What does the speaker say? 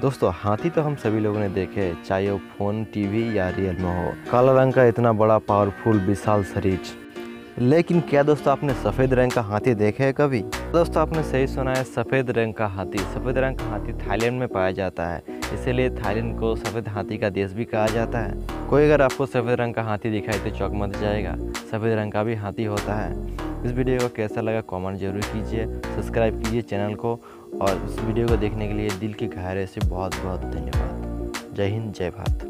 दोस्तों, हाथी तो हम सभी लोगों ने देखे, चाहे वो फ़ोन, टीवी या रियल में हो। काला रंग का इतना बड़ा पावरफुल विशाल शरीर। लेकिन क्या दोस्तों, आपने सफ़ेद रंग का हाथी देखे है कभी? दोस्तों, आपने सही सुना है, सफ़ेद रंग का हाथी। सफ़ेद रंग का हाथी थाईलैंड में पाया जाता है। इसीलिए थाईलैंड को सफ़ेद हाथी का देश भी कहा जाता है। कोई अगर आपको सफ़ेद रंग का हाथी दिखाई तो चौक मत जाएगा। सफ़ेद रंग का भी हाथी होता है। इस वीडियो को कैसा लगा, कमेंट ज़रूर कीजिए। सब्सक्राइब कीजिए चैनल को। और इस वीडियो को देखने के लिए दिल के गहरे से बहुत बहुत धन्यवाद। जय हिंद, जय भारत।